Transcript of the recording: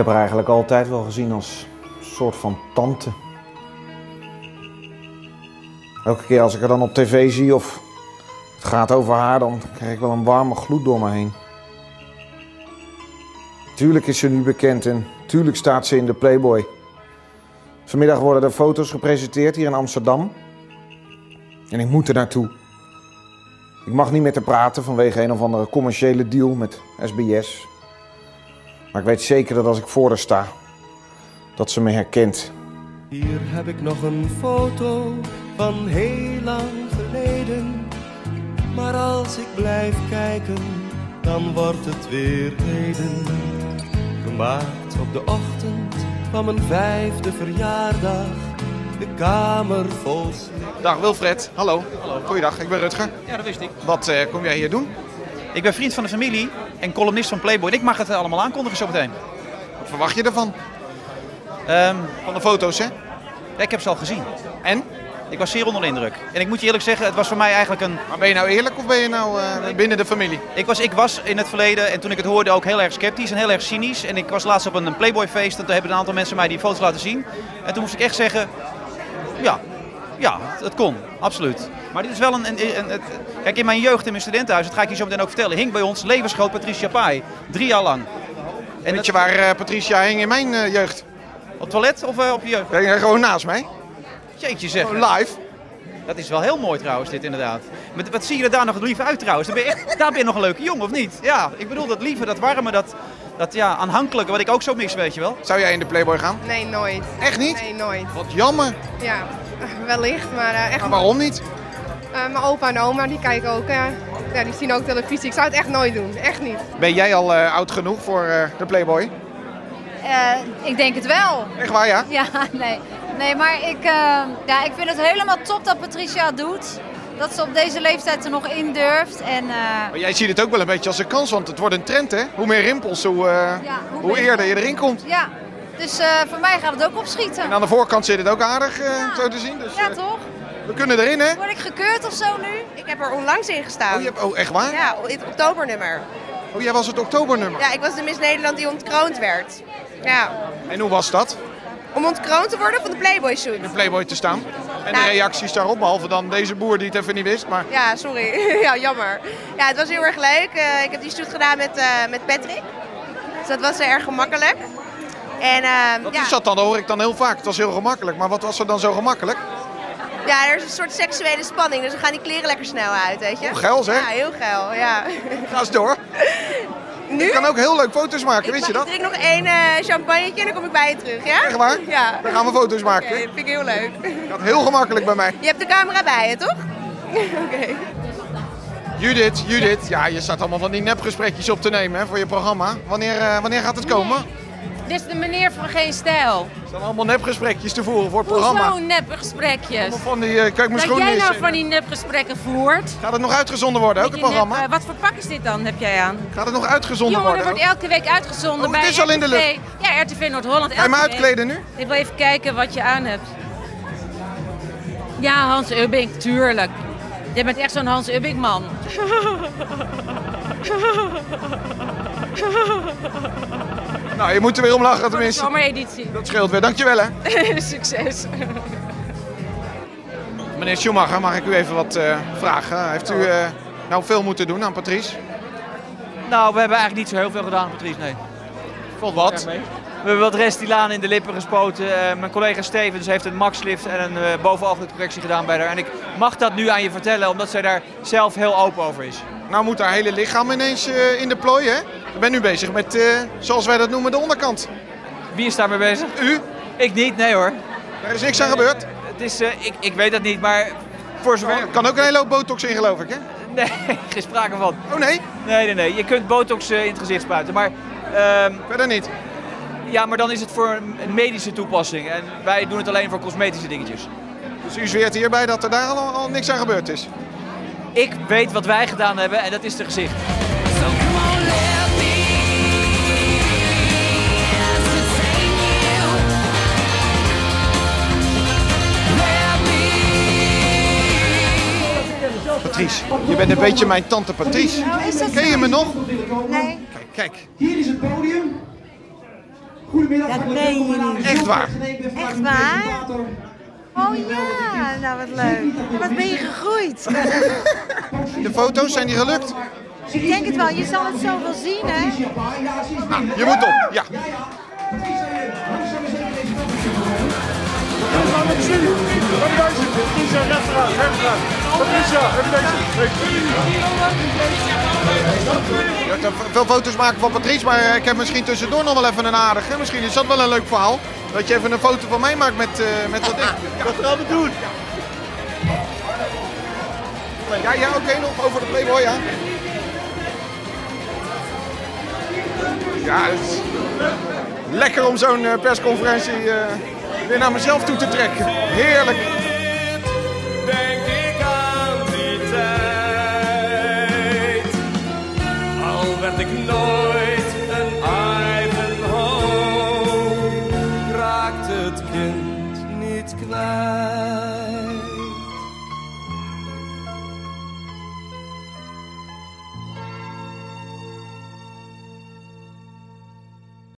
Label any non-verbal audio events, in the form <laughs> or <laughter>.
heb haar eigenlijk altijd wel gezien als een soort van tante. Elke keer als ik haar dan op tv zie of het gaat over haar, dan krijg ik wel een warme gloed door me heen. Tuurlijk is ze nu bekend en tuurlijk staat ze in de Playboy. Vanmiddag worden er foto's gepresenteerd hier in Amsterdam. En ik moet er naartoe. Ik mag niet met haar praten vanwege een of andere commerciële deal met SBS. Maar ik weet zeker dat als ik voor haar sta, dat ze me herkent. Hier heb ik nog een foto van heel lang geleden. Maar als ik blijf kijken, dan wordt het weer heden. Gemaakt op de ochtend van mijn vijfde verjaardag. De kamer vol sneeuw. Dag Wilfred, hallo. Goeiedag, ik ben Rutger. Ja, dat wist ik. Wat eh, kom jij hier doen? Ik ben vriend van de familie en columnist van Playboy. En ik mag het allemaal aankondigen zometeen. Wat verwacht je ervan? Ehm, Van de foto's, hè? ja, ik heb ze al gezien. En? Ik was zeer onder de indruk. En ik moet je eerlijk zeggen, het was voor mij eigenlijk een... Maar ben je nou eerlijk of ben je nou eh, binnen de familie? Ik was, ik was in het verleden, en toen ik het hoorde, ook heel erg sceptisch en heel erg cynisch. En ik was laatst op een Playboy feest en toen hebben een aantal mensen mij die foto's laten zien. En toen moest ik echt zeggen, ja, ja, het kon, absoluut. Maar dit is wel een, een, een- het- Kijk, in mijn jeugd in mijn studentenhuis, dat ga ik je zo meteen ook vertellen, hing bij ons levensgroot Patricia Pai. Drie jaar lang. En Weet dat- je waar eh, Patricia hing in mijn eh, jeugd? op het toilet of eh, op je jeugd? Ben je gewoon naast mij? Jeetje zeg. Gewoon live. Dat is wel heel mooi trouwens, dit inderdaad. Maar wat zie je er daar nog lief uit trouwens? Dan ben je echt, <laughs> daar ben je nog een leuke jongen, of niet? Ja, ik bedoel dat lieve, dat warme, dat, dat ja, aanhankelijke, wat ik ook zo mis, weet je wel. Zou jij in de Playboy gaan? Nee, nooit. Echt niet? Nee, nooit. Wat jammer. Ja, wellicht, maar eh, echt. Maar waarom niet? eh, mijn opa en oma die kijken ook, eh, ja, die zien ook televisie. Ik zou het echt nooit doen, echt niet. Ben jij al eh, oud genoeg voor eh, de Playboy? Eh, ik denk het wel. Echt waar, ja? Ja, <laughs> nee. Nee, maar ik, eh, ja, ik vind het helemaal top dat Patricia het doet. Dat ze op deze leeftijd er nog in durft. En, eh, Maar jij ziet het ook wel een beetje als een kans, want het wordt een trend, hè? Hoe meer rimpels, hoe, eh, Ja, hoe hoe eerder je erin komt. ja, dus eh, voor mij gaat het ook opschieten. En aan de voorkant zit het ook aardig, eh, zo te zien. Dus Ja, eh, toch? we kunnen erin, hè? Word ik gekeurd of zo nu? Ik heb er onlangs in gestaan. Oh, je hebt, oh, echt waar? Ja, in het oktobernummer. Oh, jij was het oktobernummer. Ja, ik was de Miss Nederland die ontkroond werd. Ja. En hoe was dat? Om ontkroond te worden van de Playboy shoot. De Playboy te staan. En de Nou. reacties daarop, behalve dan deze boer die het even niet wist. Maar Ja, sorry. <laughs> ja, jammer. Ja, het was heel erg leuk. Eh, ik heb die shoot gedaan met, eh, met Patrick. Dus dat was erg gemakkelijk. En ehm, wat ja, is dat dan? Dat hoor ik dan heel vaak. Het was heel gemakkelijk. Maar wat was er dan zo gemakkelijk? ja, er is een soort seksuele spanning. Dus dan gaan die kleren lekker snel uit, weet je. Oh, geil, zeg. Ja, heel geil, ja. Ga eens door. <laughs> Nu? Ik kan ook heel leuk foto's maken, Ik, weet je ik dat? drink nog één eh champagnetje en dan kom ik bij je terug, ja? Echt waar? Ja. Dan gaan we foto's maken. Oké, vind ik heel leuk. Gaat heel gemakkelijk bij mij. Je hebt de camera bij je, toch? <laughs> Oké. Judith, Judith. Ja, je staat allemaal van die nepgesprekjes op te nemen hè, voor je programma. Wanneer, eh, wanneer gaat het komen? Dit is de meneer van Geen Stijl. Er staan allemaal nepgesprekjes te voeren voor het programma. Hoezo nepgesprekjes? Allemaal Van die, eh, kijk mijn Dat schoenen jij nou van die nepgesprekken voert. Gaat het nog uitgezonden worden, ook het nep- programma? eh, wat voor pak is dit dan, heb jij aan? Gaat het nog uitgezonden Jongen, er worden? wordt ook? elke week uitgezonden Oh, het bij is al in de RTV. lucht. Ja, RTV Noord-Holland. Ga je me uitkleden nu? Ik wil even kijken wat je aan hebt. Ja, Hans Ubbink, tuurlijk. Je bent echt zo'n Hans Ubbink man. <laughs> <laughs> Nou, je moet er weer om lachen tenminste. Zomereditie. Dat scheelt weer. Dankjewel hè. <laughs> Succes. <laughs> Meneer Schumacher, mag ik u even wat eh, vragen? Heeft u eh, nou veel moeten doen aan Patrice? Nou, we hebben eigenlijk niet zo heel veel gedaan, Patrice, nee. Valt wat? We hebben wat Restylane in de lippen gespoten. Eh, mijn collega Stevens heeft een maxlift en een uh, bovenooglidcorrectie gedaan bij haar. En ik mag dat nu aan je vertellen, omdat zij daar zelf heel open over is. Nou moet haar hele lichaam ineens eh, in de plooi hè? Ik ben nu bezig met, zoals wij dat noemen, de onderkant. Wie is daarmee bezig? U? Ik niet, nee hoor. Er is niks aan gebeurd. Het is, ik, ik weet dat niet, maar voor zover... Er kan ook een hele hoop botox in geloof ik hè? <laughs> Nee, geen sprake van. Oh nee? Nee, nee, nee. Je kunt botox in het gezicht spuiten, maar... ehm, Verder niet? Ja, maar dan is het voor een medische toepassing. En wij doen het alleen voor cosmetische dingetjes. Dus u zweert hierbij dat er daar al, al niks aan gebeurd is? Ik weet wat wij gedaan hebben en dat is de gezicht. Patrice, je bent een beetje mijn tante Patrice. dat Ken je me nog? Nee. Kijk, kijk. Hier is het podium. Dat meen je niet. Echt waar. Echt waar? Oh ja, nou wat leuk. Wat ben je gegroeid? <laughs> De foto's, zijn die gelukt? Ik denk het wel, je zal het zo wel zien hè. Je moet op, ja. Je hebt veel foto's maken van Patrice, maar ik heb misschien tussendoor nog wel even een aardige. Misschien is dat wel een leuk verhaal. Dat je even een foto van mij maakt met, eh, met dat ding. Dat gaan we doen. Ja, ja, oké, nog over de Playboy, ja. Ja, het is lekker om zo'n eh, persconferentie eh, weer naar mezelf toe te trekken. Heerlijk. denk ik aan die tijd. Al werd ik nooit een Ivanhoe, raakt het kind niet kwijt.